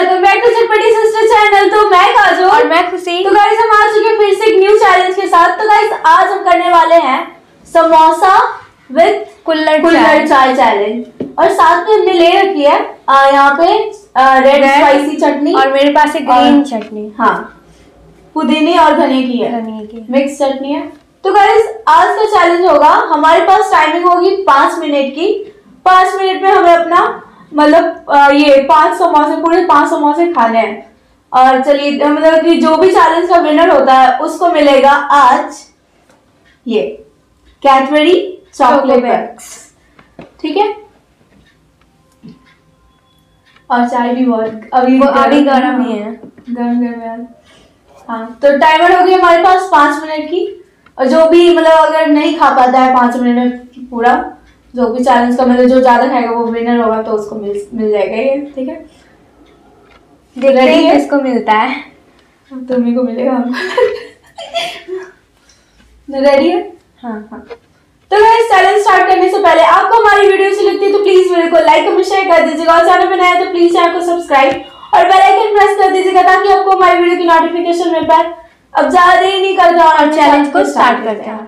Welcome back to Chatpati sister channel तो मैं काजो और मैं खुशी। तो गाइस हम आ चुके फिर से एक न्यू चैलेंज के साथ तो गाइस आज हम करने वाले हैं समोसा विद कुल्लड़ कुल्हड़ चाय चाय चैलेंज और साथ में हमने ले रखी है यहाँ पे रेड स्पाइसी चटनी। और मेरे पास है ग्रीन चटनी। हाँ पुदीने और धनिया की है। धनिया की। मिक्स चटनी है। तो गाइस आज का चैलेंज होगा हमारे पास टाइमिंग होगी पाँच मिनट की। पाँच मिनट में हमें अपना मतलब ये पाँच समोसे पूरे पाँच समोसे खाने हैं। और चलिए मतलब कि जो भी चैलेंज का विनर होता है उसको मिलेगा आज ये कैडबरी चॉकलेट बैग्स ठीक है? और चाय भी बहुत अभी वो अभी गर्म ही। है। गर्म गर्म है हाँ तो टाइमर हो गई हमारे पास पाँच मिनट की। और जो भी मतलब अगर नहीं खा पाता है पाँच मिनट में पूरा जो भी चैलेंज का मतलब जो ज़्यादा खाएगा वो विनर होगा तो उसको मिल मिल जाएगा ये ठीक है? देखते हैं? किसको मिलता है। तुम्ही को मिलेगा रेडी है? हाँ हाँ। तो गाइस चैलेंज स्टार्ट करने से पहले आपको हमारी वीडियो अच्छी लगती है तो प्लीज़ वीडियो को लाइक और शेयर कर दीजिएगा। और चैनल पे नया है तो प्लीज़ चैनल को सब्सक्राइब और बेल आइकन प्रेस कर दीजिएगा ताकि आपको हमारी वीडियो की नोटिफिकेशन मिल पाए। अब ज़्यादा देर नहीं करते और चैलेंज को स्टार्ट करते हैं।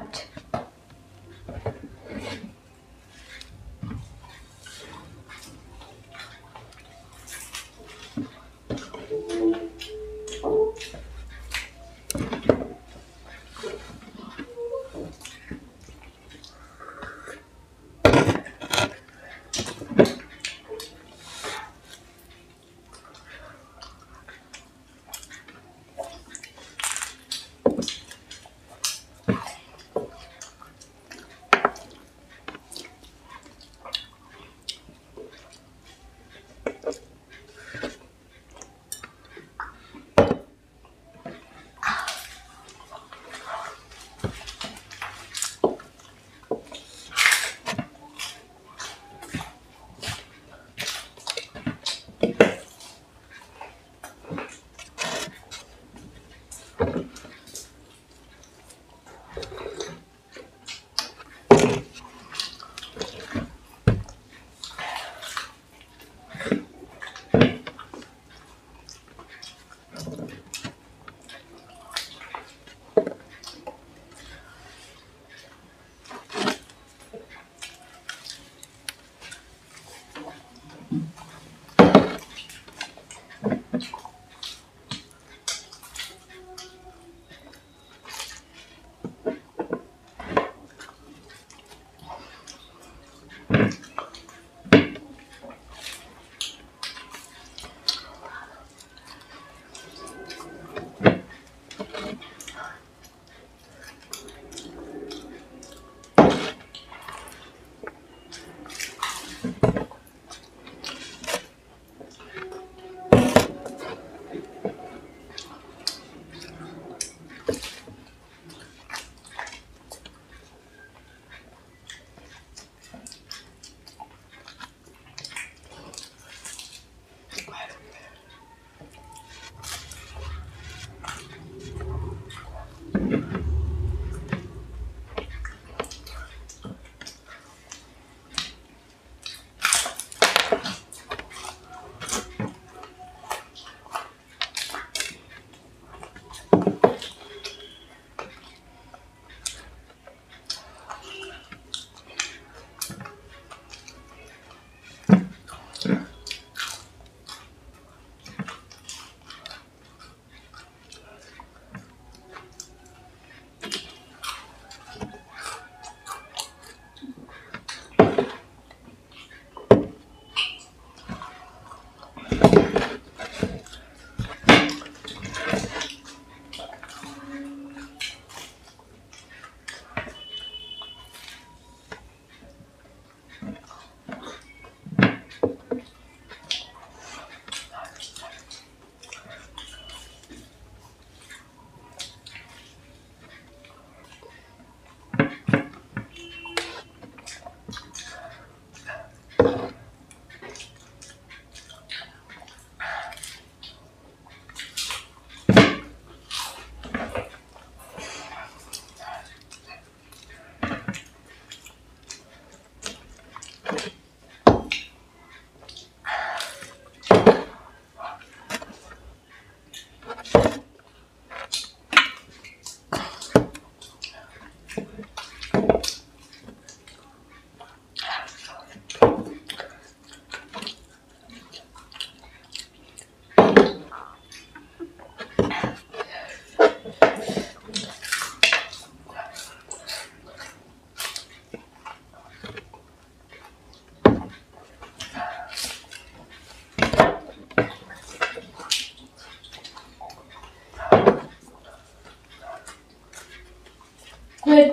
ผ็ด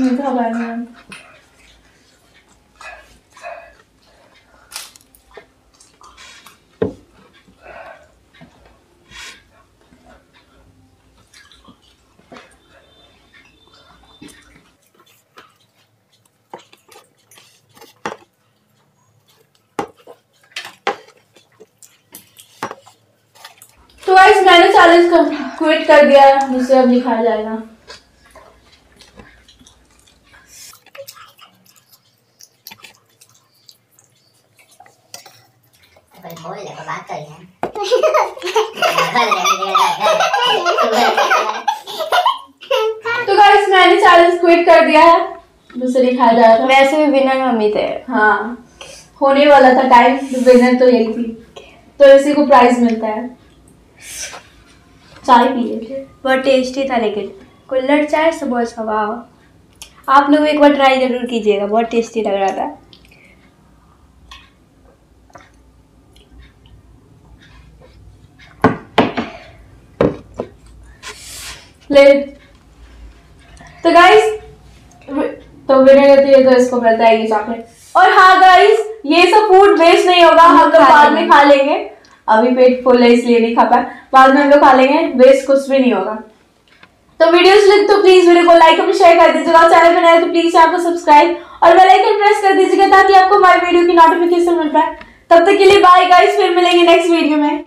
มีข้าวใบมัน तो मैंने चैलेंज क्विट कर दिया मुझसे अब लिखा जाएगा। कोई बोल ले बात करी है। तो गाइस मैंने चैलेंज क्विट कर दिया है। नहीं खाया जा रहा वैसे भी विनर मम्मी थे। हाँ। होने वाला था टाइम विनर तो यही थी। तो इसी को प्राइज मिलता है। चाय पी लेते बहुत टेस्टी था लेकिन। कुल्हड़ चाय से बहुत आप लोग एक बार ट्राई ज़रूर कीजिएगा। बहुत टेस्टी लग रहा था। तो गाइस तो विनर होती है तो इसको मिलता है ये चॉकलेट और हाँ गाइस ये सब फ़ूड वेस्ट नहीं होगा हम लोग बाद में खा लेंगे. अभी पेट फुल है इसलिए नहीं खा पाए. बाद में हम लोग खा लेंगे वेस्ट कुछ भी नहीं होगा. तो वीडियोस लगे तो प्लीज़ वीडियो को लाइक और शेयर कर दीजिएगा. और चैनल पर नए तो प्लीज़ चैनल को सब्सक्राइब और बेल आइकन प्रेस कर दीजिएगा ताकि आपको हमारी वीडियो की नोटिफिकेशन मिल पाए. तब तक के लिए बाय गाइस फिर मिलेंगे नेक्स्ट वीडियो में.